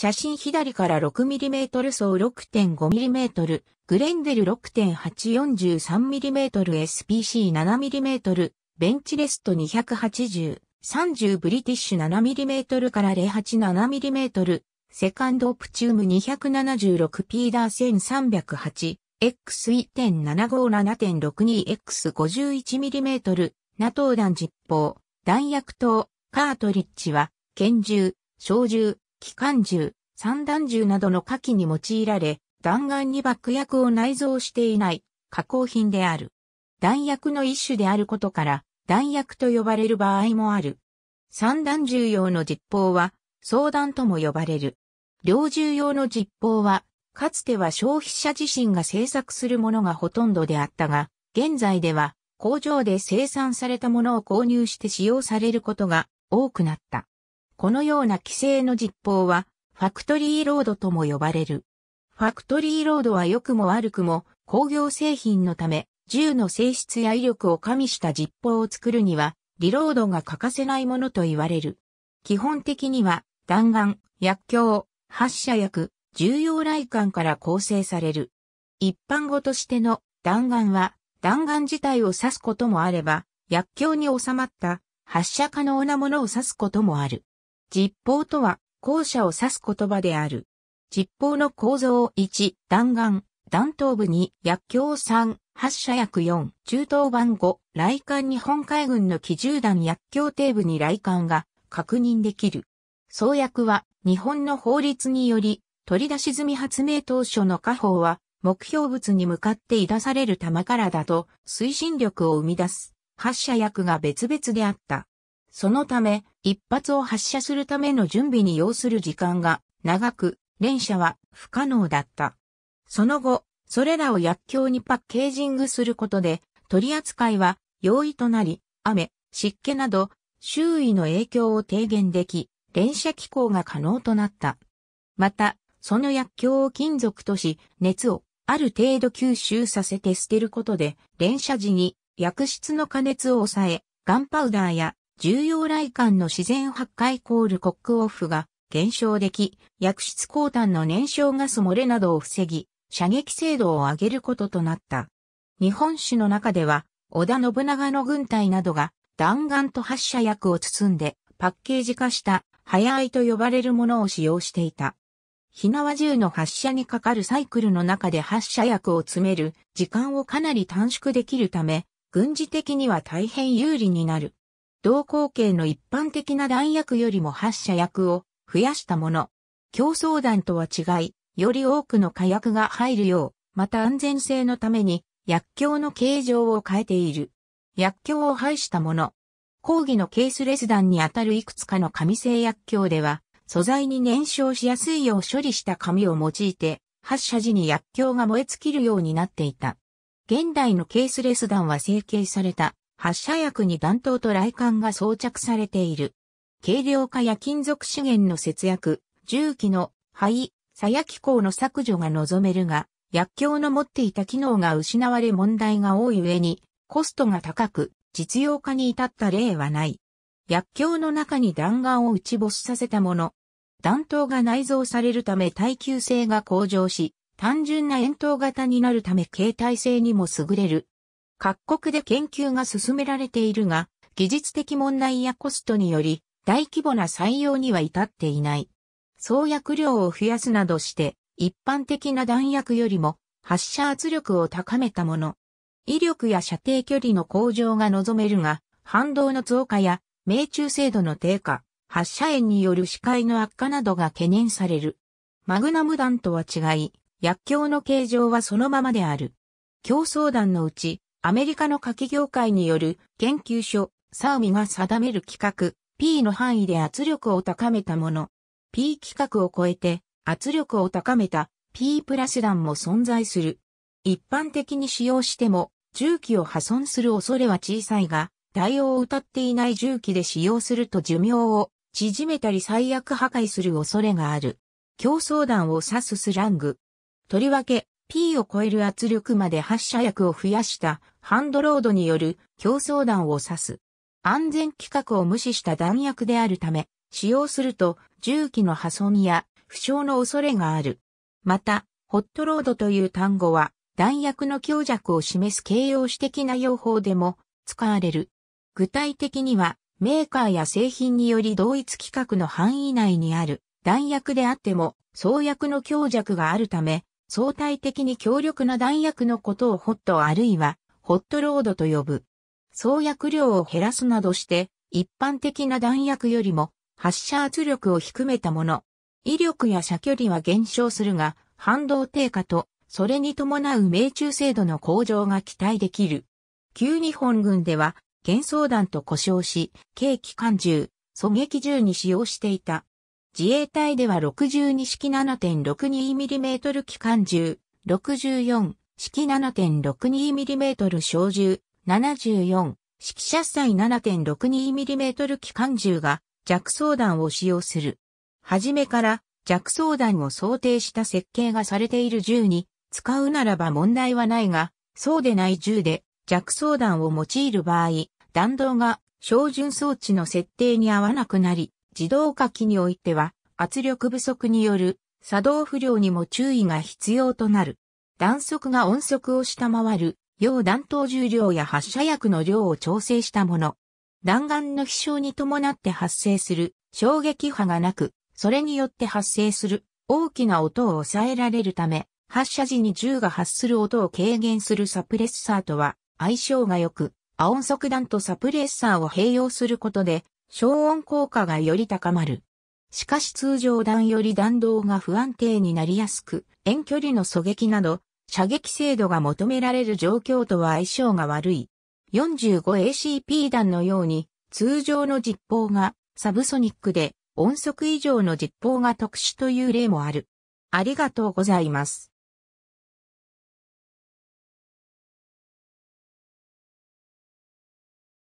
写真左から 6mm 層 6.5mm、グレンデル 6.843mm SPC7mm、ベンチレスト280、30ブリティッシュ 7mm から 087mm、セカンドオプチウム 276P ダー1308、X1.757.62X51mm、ナトー弾実砲、弾薬筒、カートリッジは、拳銃、小銃、機関銃、散弾銃などの火器に用いられ、弾丸に爆薬を内蔵していない加工品である。弾薬の一種であることから、弾薬と呼ばれる場合もある。散弾銃用の実砲は、装弾とも呼ばれる。猟銃用の実砲は、かつては消費者自身が製作するものがほとんどであったが、現在では工場で生産されたものを購入して使用されることが多くなった。このような規制の実法は、ファクトリーロードとも呼ばれる。ファクトリーロードは良くも悪くも工業製品のため、銃の性質や威力を加味した実法を作るには、リロードが欠かせないものと言われる。基本的には、弾丸、薬莢、発射薬、重要来管から構成される。一般語としての弾丸は、弾丸自体を指すこともあれば、薬莢に収まった発射可能なものを指すこともある。実法とは、校舎を指す言葉である。実法の構造1、弾丸、弾頭部2、薬莢3、発射薬4、中東版5、来艦日本海軍の機銃弾薬莢底部に来艦が確認できる。創薬は日本の法律により取り出し済み発明当初の火砲は目標物に向かって出される弾からだと推進力を生み出す発射薬が別々であった。そのため、一発を発射するための準備に要する時間が長く、連射は不可能だった。その後、それらを薬莢にパッケージングすることで、取り扱いは容易となり、雨、湿気など、周囲の影響を低減でき、連射機構が可能となった。また、その薬莢を金属とし、熱をある程度吸収させて捨てることで、連射時に薬質の加熱を抑え、ガンパウダーや重要来管の自然発火イコールコックオフが減少でき、薬質高炭の燃焼ガス漏れなどを防ぎ、射撃精度を上げることとなった。日本史の中では、織田信長の軍隊などが弾丸と発射薬を包んでパッケージ化した早合と呼ばれるものを使用していた。火縄銃の発射にかかるサイクルの中で発射薬を詰める時間をかなり短縮できるため、軍事的には大変有利になる。同口径の一般的な弾薬よりも発射薬を増やしたもの。競争弾とは違い、より多くの火薬が入るよう、また安全性のために薬莢の形状を変えている。薬莢を排したもの。講義のケースレス弾にあたるいくつかの紙製薬莢では、素材に燃焼しやすいよう処理した紙を用いて、発射時に薬莢が燃え尽きるようになっていた。現代のケースレス弾は成形された発射薬に弾頭と雷管が装着されている。軽量化や金属資源の節約、重機の肺、鞘機構の削除が望めるが、薬莢の持っていた機能が失われ問題が多い上に、コストが高く、実用化に至った例はない。薬莢の中に弾丸を内没させたもの。弾頭が内蔵されるため耐久性が向上し、単純な円筒型になるため携帯性にも優れる。各国で研究が進められているが、技術的問題やコストにより、大規模な採用には至っていない。装薬量を増やすなどして、一般的な弾薬よりも発射圧力を高めたもの。威力や射程距離の向上が望めるが、反動の増加や命中精度の低下、発射炎による視界の悪化などが懸念される。マグナム弾とは違い、薬莢の形状はそのままである。競争弾のうち、アメリカの火器業界による研究所、サウミが定める規格、P の範囲で圧力を高めたもの。P 規格を超えて圧力を高めた P プラス弾も存在する。一般的に使用しても重機を破損する恐れは小さいが、対応を歌っていない重機で使用すると寿命を縮めたり最悪破壊する恐れがある。競争弾を指すスラング。とりわけ、P を超える圧力まで発射薬を増やしたハンドロードによる競争弾を指す。安全規格を無視した弾薬であるため、使用すると重機の破損や負傷の恐れがある。また、ホットロードという単語は弾薬の強弱を示す形容詞的な用法でも使われる。具体的にはメーカーや製品により同一規格の範囲内にある弾薬であっても創薬の強弱があるため相対的に強力な弾薬のことをホットあるいはホットロードと呼ぶ。創薬量を減らすなどして一般的な弾薬よりも発射圧力を低めたもの。威力や射距離は減少するが反動低下とそれに伴う命中精度の向上が期待できる。旧日本軍では幻想弾と故障し、軽機関銃、狙撃銃に使用していた。自衛隊では62式 7.62mm 機関銃、64式 7.62mm 小銃、74式射載 7.62mm 機関銃が弱装弾を使用する。はじめから弱装弾を想定した設計がされている銃に使うならば問題はないが、そうでない銃で弱装弾を用いる場合、弾道が標準装置の設定に合わなくなり、自動火器においては圧力不足による作動不良にも注意が必要となる。弾速が音速を下回る、用弾頭重量や発射薬の量を調整したもの。弾丸の飛翔に伴って発生する衝撃波がなく、それによって発生する大きな音を抑えられるため、発射時に銃が発する音を軽減するサプレッサーとは相性が良く、亜音速弾とサプレッサーを併用することで、消音効果がより高まる。しかし通常弾より弾道が不安定になりやすく、遠距離の狙撃など、射撃精度が求められる状況とは相性が悪い。45ACP 弾のように、通常の実砲がサブソニックで音速以上の実砲が特殊という例もある。ありがとうございます。